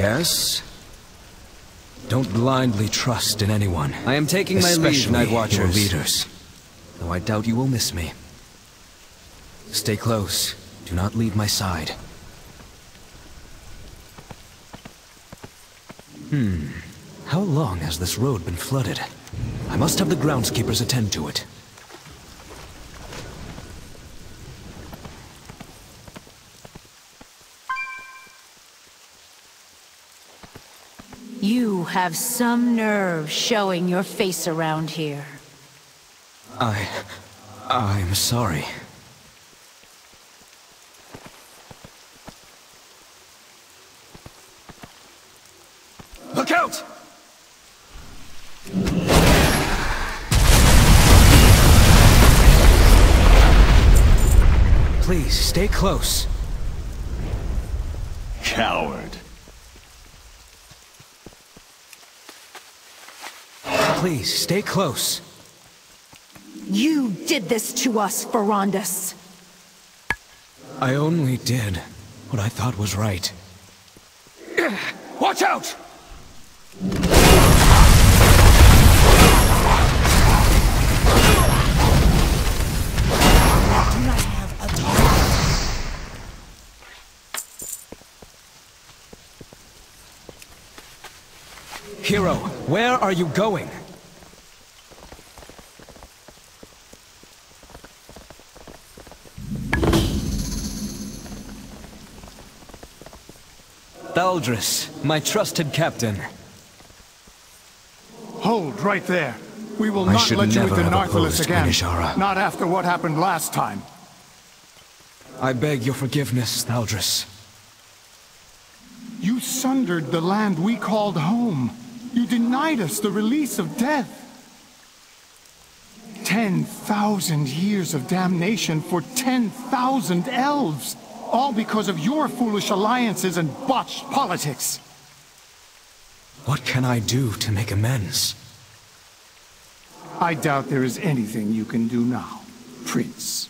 Yes? Don't blindly trust in anyone. I am taking my leave, Night Watchers. your leaders. Though I doubt you will miss me. Stay close. Do not leave my side. Hmm. How long has this road been flooded? I must have the groundskeepers attend to it. You have some nerve showing your face around here. I... I'm sorry. Look out! Please, stay close. Coward. Please, stay close. You did this to us, Farondis. I only did what I thought was right. Watch out! Hero, where are you going? Thaldris, my trusted captain. Hold right there. We will I not let you never the have Nar'thalas opposed again. Queen Not after what happened last time. I beg your forgiveness, Thaldris. You sundered the land we called home. You denied us the release of death. Ten thousand years of damnation for ten thousand elves. All because of your foolish alliances and botched politics. What can I do to make amends? I doubt there is anything you can do now, Prince.